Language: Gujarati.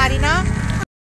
મારીના